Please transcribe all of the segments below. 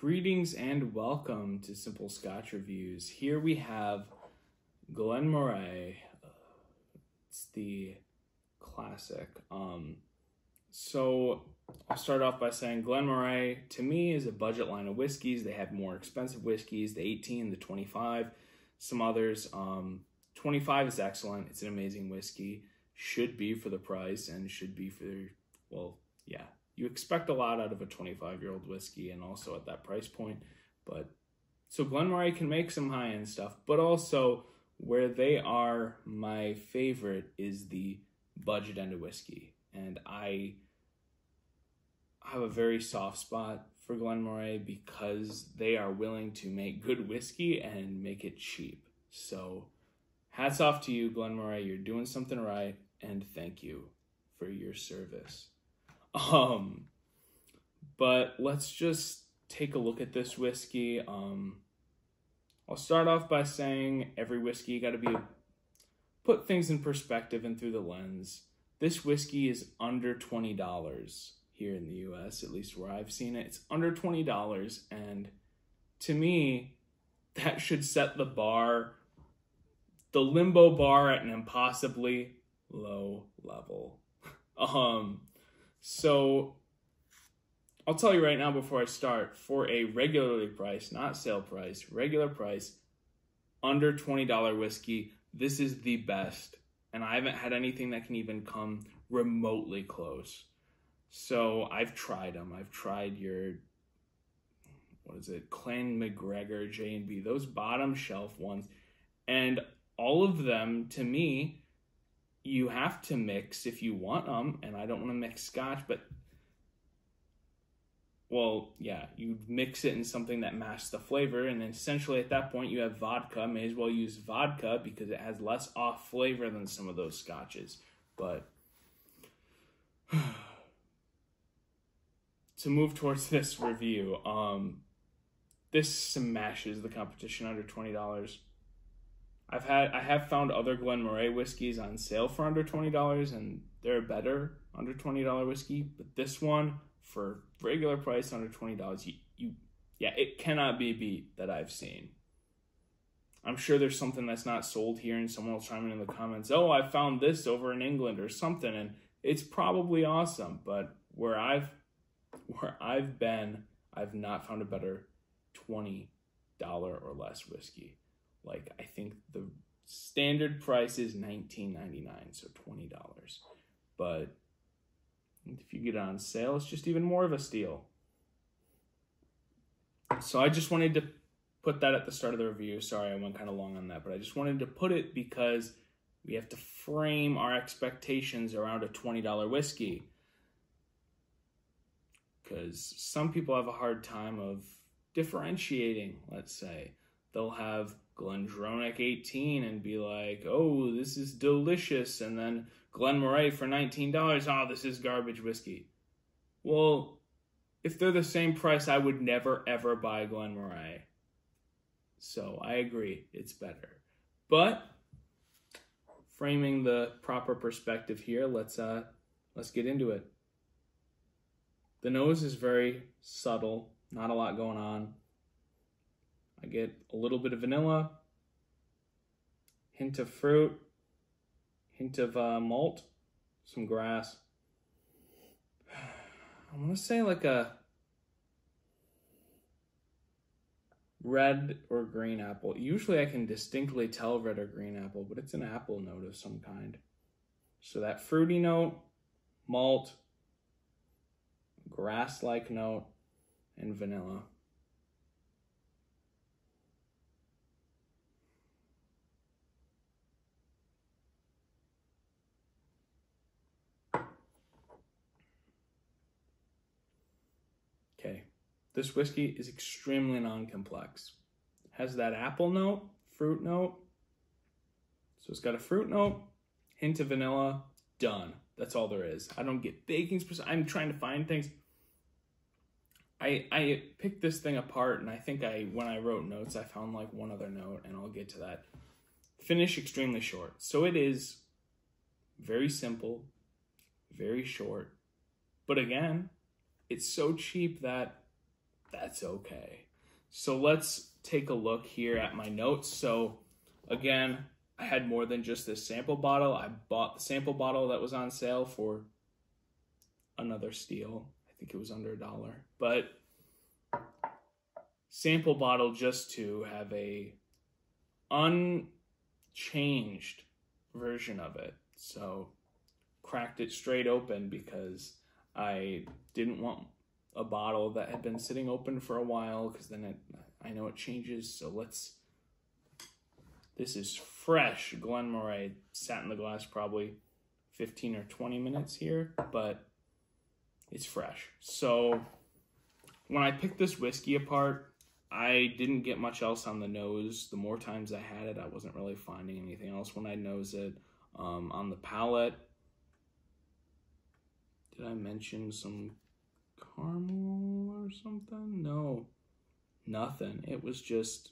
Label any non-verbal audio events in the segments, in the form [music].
Greetings and welcome to Simple Scotch Reviews. Here we have Glen Moray. It's the classic. Um, so I'll start off by saying Glen Moray to me is a budget line of whiskeys. They have more expensive whiskeys, the 18, the 25, some others. Um, 25 is excellent. It's an amazing whiskey. Should be for the price and should be for, well, yeah, you expect a lot out of a 25 year old whiskey and also at that price point. But so Glen Moray can make some high end stuff, but also where they are my favorite is the budget end of whiskey. And I have a very soft spot for Glen Moray because they are willing to make good whiskey and make it cheap. So hats off to you, Glen Moray. You're doing something right, and thank you for your service. Um, but let's just take a look at this whiskey. Um, I'll start off by saying every whiskey got to be put things in perspective and through the lens. This whiskey is under twenty dollars here in the U.S. At least where I've seen it, it's under twenty dollars, and to me, that should set the bar, the limbo bar, at an impossibly low level. [laughs] um, so I'll tell you right now before I start for a regularly priced, not sale price, regular price, under $20 whiskey, this is the best. And I haven't had anything that can even come remotely close. So I've tried them. I've tried your, what is it, Clan MacGregor, J&B, those bottom shelf ones. And all of them, to me, you have to mix if you want them. And I don't want to mix scotch, but well, yeah, you mix it in something that masks the flavor, and essentially at that point you have vodka. May as well use vodka because it has less off flavor than some of those scotches. But [sighs] to move towards this review, um, this smashes the competition under twenty dollars. I've had I have found other Glen Moray whiskeys on sale for under twenty dollars, and they're better under twenty dollar whiskey. But this one for regular price under twenty dollars, you, you yeah, it cannot be beat that I've seen. I'm sure there's something that's not sold here, and someone will chime in in the comments. Oh, I found this over in England or something, and it's probably awesome. But where I've where I've been, I've not found a better twenty dollar or less whiskey. Like I think the standard price is nineteen ninety nine, so twenty dollars. But if you get it on sale, it's just even more of a steal. So I just wanted to put that at the start of the review. Sorry, I went kind of long on that, but I just wanted to put it because we have to frame our expectations around a $20 whiskey. Because some people have a hard time of differentiating, let's say. They'll have GlenDronach 18 and be like, oh, this is delicious. And then Glen Moray for $19. Oh, this is garbage whiskey. Well, if they're the same price, I would never ever buy Glen Moray. So I agree, it's better. But framing the proper perspective here, let's uh let's get into it. The nose is very subtle, not a lot going on. Get a little bit of vanilla, hint of fruit, hint of uh, malt, some grass. I want to say like a red or green apple. Usually I can distinctly tell red or green apple, but it's an apple note of some kind. So that fruity note, malt, grass like note, and vanilla. This whiskey is extremely non-complex. Has that apple note, fruit note. So it's got a fruit note, hint of vanilla, done. That's all there is. I don't get baking I'm trying to find things. I I picked this thing apart and I think I when I wrote notes I found like one other note and I'll get to that. Finish extremely short. So it is very simple, very short. But again, it's so cheap that that's okay. So let's take a look here at my notes. So again, I had more than just this sample bottle. I bought the sample bottle that was on sale for another steal. I think it was under a dollar. But sample bottle just to have a unchanged version of it. So cracked it straight open because I didn't want a bottle that had been sitting open for a while because then it, I know it changes. So let's. This is fresh Glen Moray. Sat in the glass probably 15 or 20 minutes here, but it's fresh. So when I picked this whiskey apart, I didn't get much else on the nose. The more times I had it, I wasn't really finding anything else when I nose it. Um, on the palate, did I mention some caramel or something? No, nothing. It was just,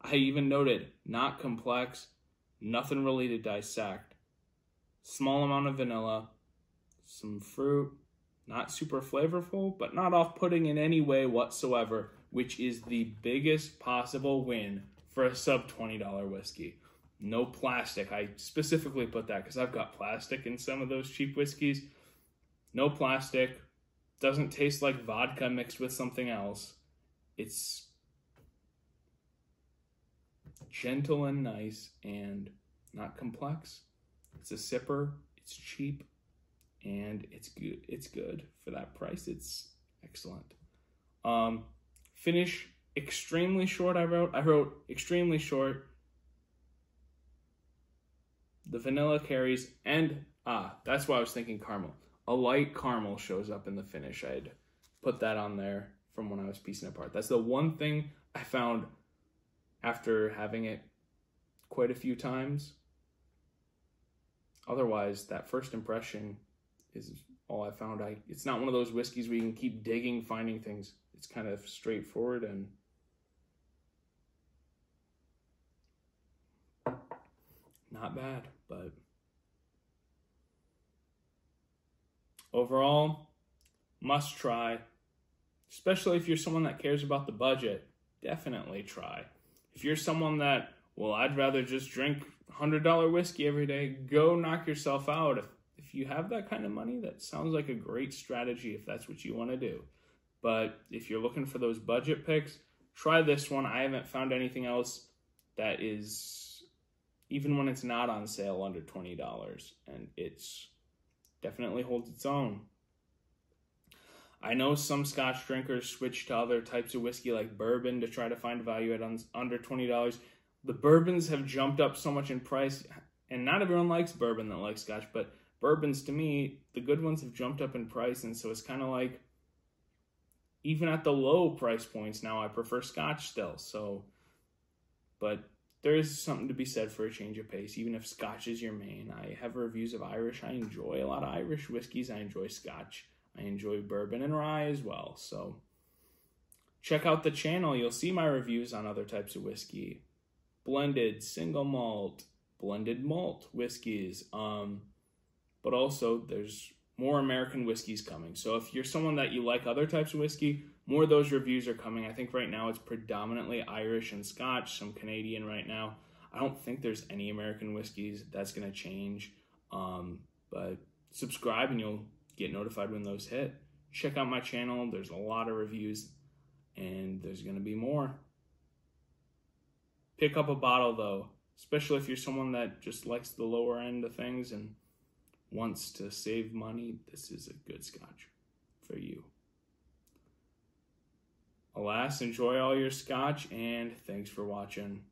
I even noted, not complex, nothing really to dissect. Small amount of vanilla, some fruit, not super flavorful, but not off putting in any way whatsoever, which is the biggest possible win for a sub $20 whiskey. No plastic. I specifically put that because I've got plastic in some of those cheap whiskeys. No plastic, doesn't taste like vodka mixed with something else. It's gentle and nice and not complex. It's a sipper, it's cheap, and it's good. It's good for that price. It's excellent. Um, finish extremely short. I wrote. I wrote extremely short. The vanilla carries and ah, that's why I was thinking caramel a light caramel shows up in the finish. I'd put that on there from when I was piecing it apart. That's the one thing I found after having it quite a few times. Otherwise, that first impression is all I found. I it's not one of those whiskeys where you can keep digging, finding things. It's kind of straightforward and not bad, but Overall, must try, especially if you're someone that cares about the budget. Definitely try. If you're someone that, well, I'd rather just drink $100 whiskey every day, go knock yourself out. If, if you have that kind of money, that sounds like a great strategy if that's what you want to do. But if you're looking for those budget picks, try this one. I haven't found anything else that is, even when it's not on sale, under $20. And it's definitely holds its own. I know some Scotch drinkers switch to other types of whiskey like bourbon to try to find value at un- under $20. The bourbons have jumped up so much in price, and not everyone likes bourbon that likes Scotch, but bourbons to me, the good ones have jumped up in price, and so it's kind of like even at the low price points now, I prefer Scotch still. So, but there is something to be said for a change of pace, even if Scotch is your main. I have reviews of Irish. I enjoy a lot of Irish whiskeys. I enjoy Scotch. I enjoy bourbon and rye as well. So check out the channel. You'll see my reviews on other types of whiskey, blended, single malt, blended malt whiskeys. Um, but also there's more American whiskeys coming. So if you're someone that you like other types of whiskey, more of those reviews are coming. I think right now it's predominantly Irish and Scotch, some Canadian right now. I don't think there's any American whiskeys. That's going to change. Um, but subscribe and you'll get notified when those hit. Check out my channel. There's a lot of reviews and there's going to be more. Pick up a bottle though, especially if you're someone that just likes the lower end of things and wants to save money. This is a good scotch for you. Alas, enjoy all your scotch and thanks for watching.